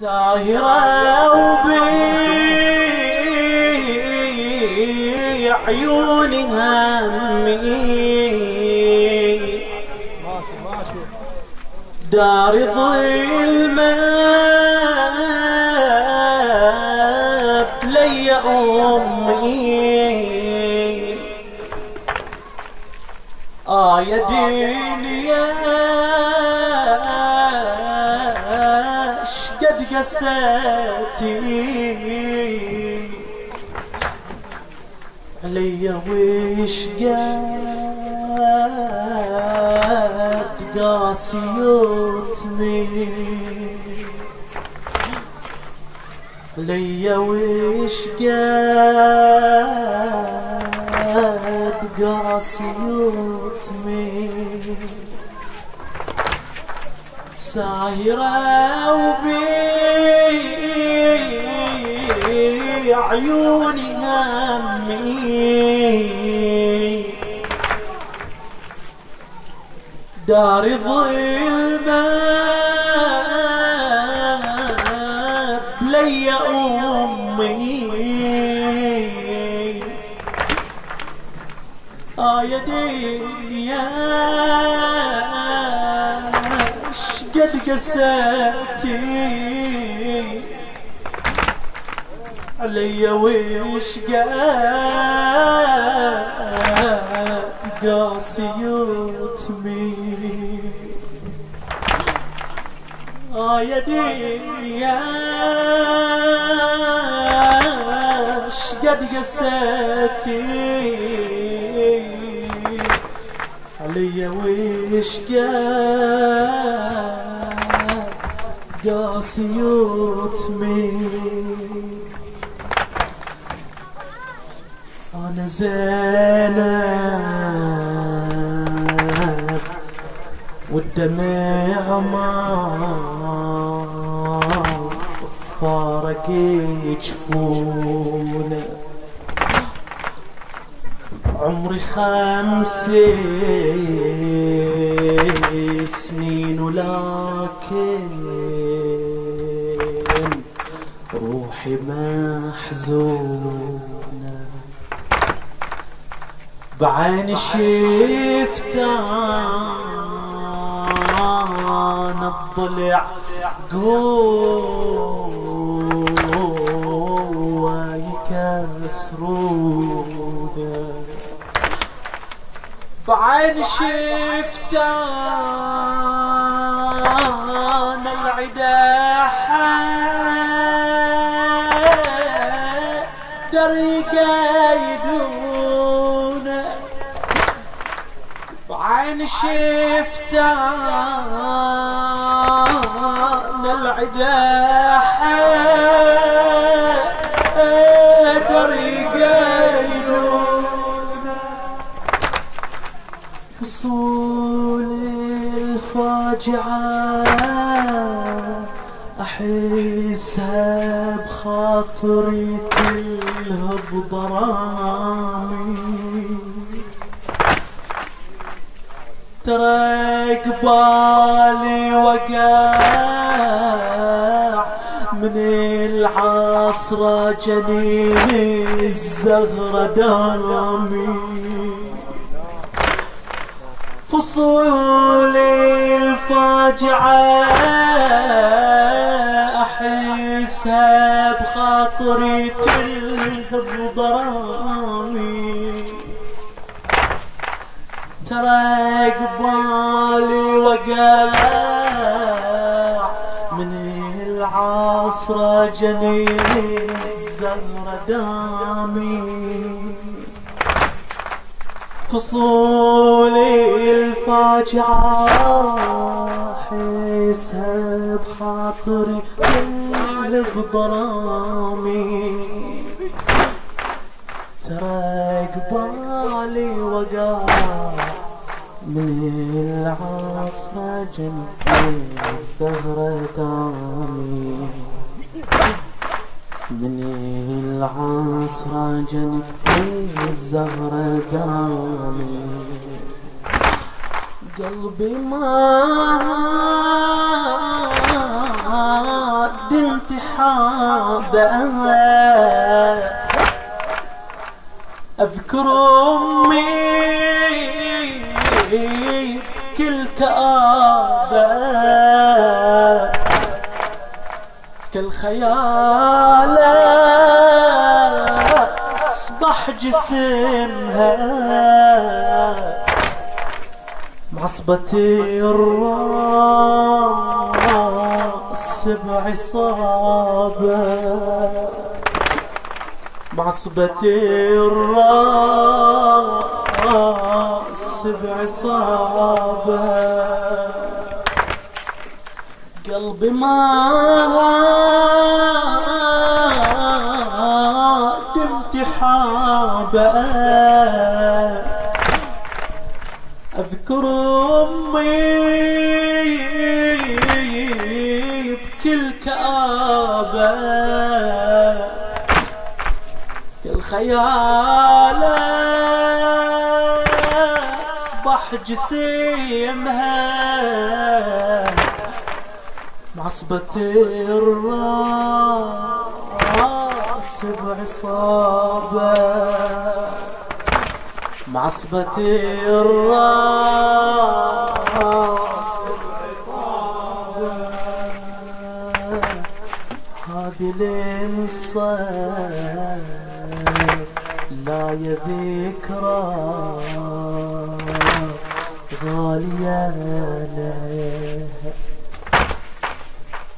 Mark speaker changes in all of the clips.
Speaker 1: ساهرة وبي عيوني همي. دار ظلمة بلي أمي. آه يا شقد قسيتي علي وش قد قاسي يتمي علي وش قد قاسي يتمي ساهرة وبي عيوني همي. دار ظلمة بلي أمي. آه يا دنيا شقد قسيتي علي وش قد قاسي يتمي آه يا دنيا. شقد قسيتي؟ علي وش قاسي يتمي زينب. والدمع ما فارق جفونه عمري خمس سنين ولكن روحي محزونة بعين شفت أنا الضلع قوة يكسرونه بعين شفت بعين شفت أنا العدا حيدر يقايدونه فصول الفاجعة أحسها بخاطري تلهب ضرامي ترى قبالي وقع من العصرة جنين الزغرة دامي. فصول الفاجعة أحسها بخاطري تلهب ضرامي. ترى قبالي وقع من العصرة جنين الزهرة دامي. فصول الفاجعة حسها بخاطري كله بظلامي. ترى قبالي وقع من العصا جنبي الزهرة دامي. من العصر جنبي الزهرة دامي. قلبي ما انتحابه أذكر أمي كل خيال اصبح جسمها معصبة الراس بعصابة. بعصبة الراس بعصابة. قلبي ما حابة أذكر أمي بكل كآبة الخيال أصبح جسيمها معصبة الراس بعصابة معصبة الراس. هذه الانصار لا يا ذكرى غالية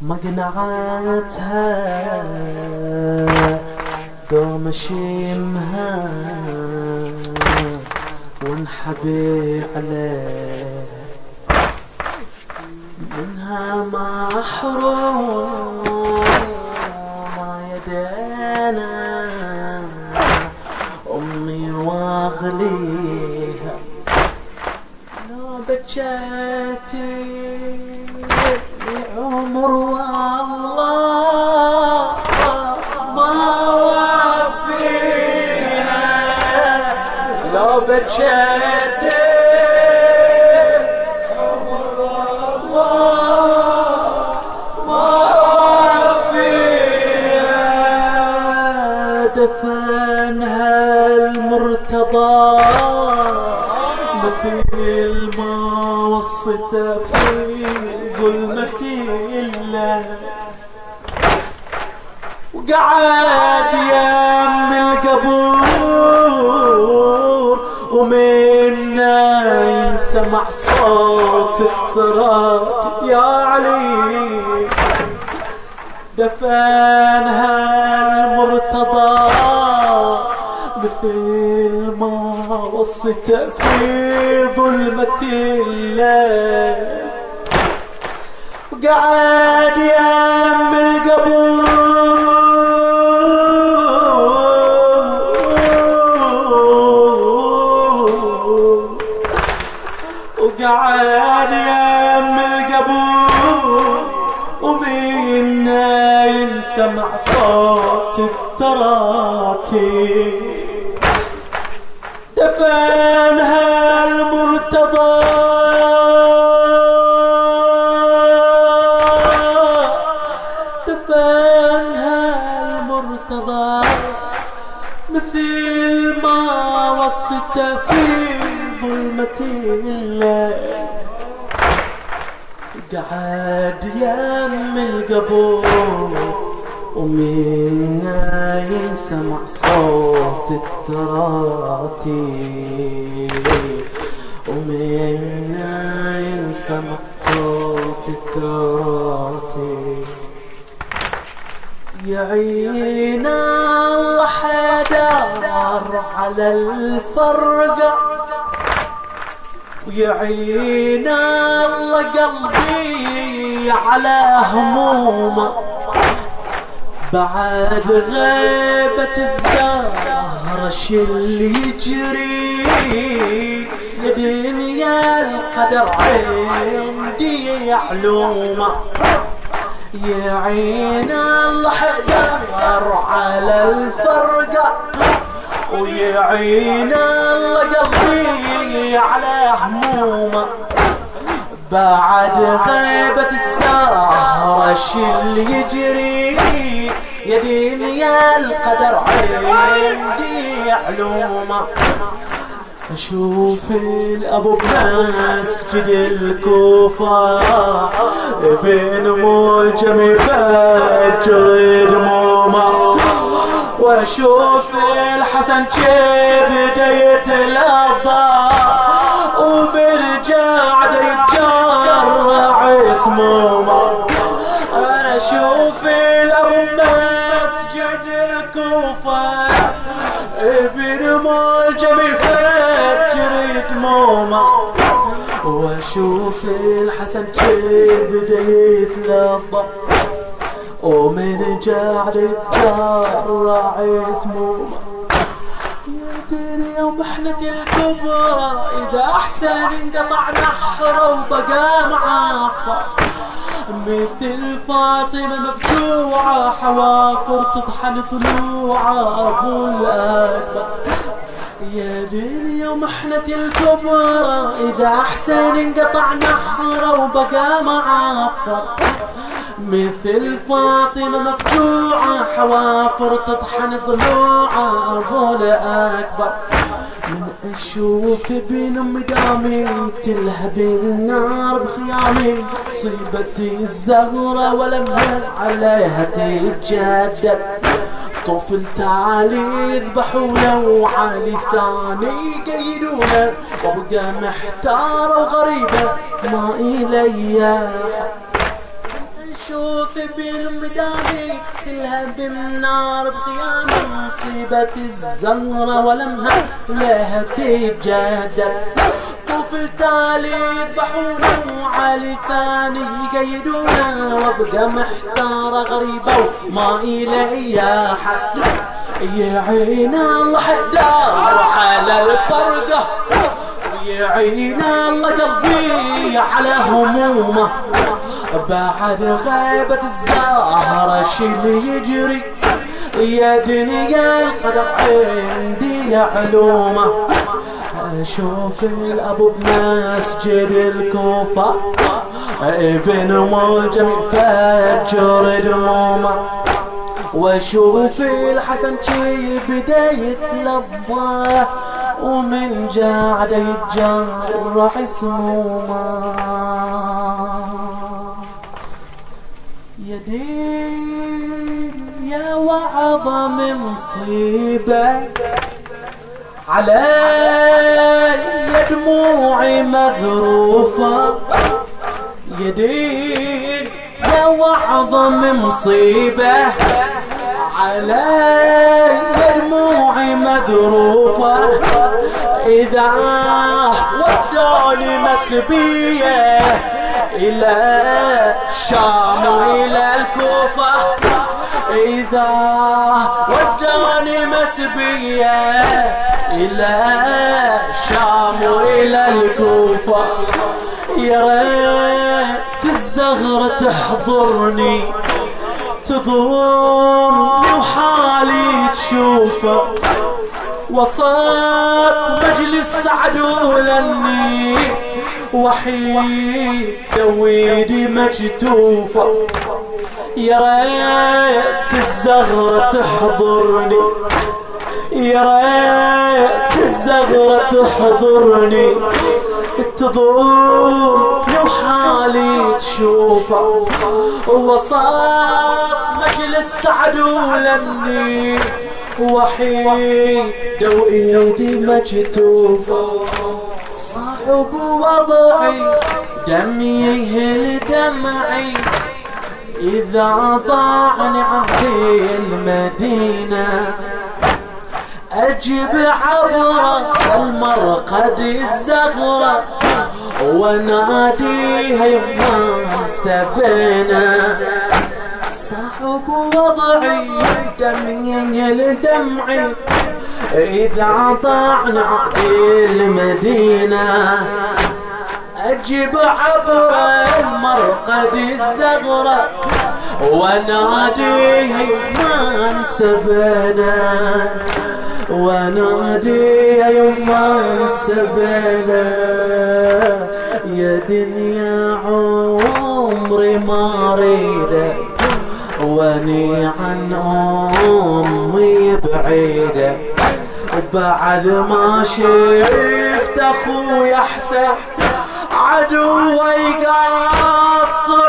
Speaker 1: مقنعتها دوم اشمها وانحبي عليه. منها ما يدينا. واغليها. لو بجيتي بجيتي دفنها المرتضى مثل ما وصته في ظلمة الله وقعد يم ينسمع صوت الترات يا علي. دفنها المرتضى مثل ما وصت في ظلمة الليل. وقعد يم التراتي ومنا ينسمع صوت التراتي يعين الله حدار على الفرقة ويعين الله قلبي على همومه بعد غيبة الزهرة شل يجري يا دنيا القدر عندي علومة يا عين الله حدار على الفرقة ويا عين الله قلبي على همومه. بعد غيبة الزهرة اللي يجري يا دين يا القدر عندي علومه أشوف الابو بمسجد الكوفة بين ملجم يفجر دمومه وأشوف الحسن بدا يتلظى وبرجع يتجرع اسمه. أشوف الابو الكوفة. ابن ملجم يفجر دمومه واشوف الحسن بدا يتلظى ومن جعل الجرع اسمه يا محنة الكبرى إذا أحسن انقطع نحره وبقى معافى مثل فاطمة مفجوعة حوافر تطحن طلوعة أبو الأكبر. يا دنيا محنة الكبرى إذا أحسن انقطع نحرة وبقى معافر مثل فاطمة مفجوعة حوافر تطحن ضلوعة أبو أكبر من أشوف ابن دامي تلهب النار بخيامي. صيبتي الزغرة ولمها عليها تتجدد. طفل تعالي يذبحونه وعالي ثاني يقيدونه وابقى محتارة وغريبة ما إلي. شوف بالمداني تلهب النار بخيام مصيبة الزهرة ولمها لها تتجدد. طفل تالي يذبحونه وعلي ثاني يقيدونه وابقى محتارة غريبة وما إلي حد يعين الله حدار على الفرقة يعين الله قلبي على همومه. بعد غيبة الزهرة شل يجري؟ يا دنيا القدر عندي علومه أشوف الابو بمسجد الكوفة. ابن ملجم فجر دمومه. وأشوف الحسن شي بدا يتلبى ومن جعد يتجرح سمومه يا دين يا وعظم مصيبة علي دموعي مذروفة يا دين يا وعظم مصيبة علي دموعي مذروفة إذا ودوني مسبية إلى الشام وإلى الكوفة. إذا وداني مسبية إلى الشام وإلى الكوفة. يا ريت الزغرة تحضرني تضمني وحالي تشوفه. وصلت مجلس عدولني وحيد تويدي مجتوفة. يا ريت الزغرة تحضرني. يا ريت الزغرة تحضرني. تضمني وحالي تشوفه. وصار مجلس عدولني وحيد وإيدي مجتوفة. صعب وضعي دمي يهل دمعي إذا ضاعني عهدي المدينة أجيب عبرة المرقد الزغرة وناديها يما سبينا صعب وضعي دمي لدمعي إذا ضاعنا عقدي المدينة. أجيب عبر مرقد الزغرة وناديها يما سبنا وناديها يما سبنا. يا دنيا عمري ما اريده واني عن أمي بعيده بعد ما شفت أخوي احسن عدوي قاطع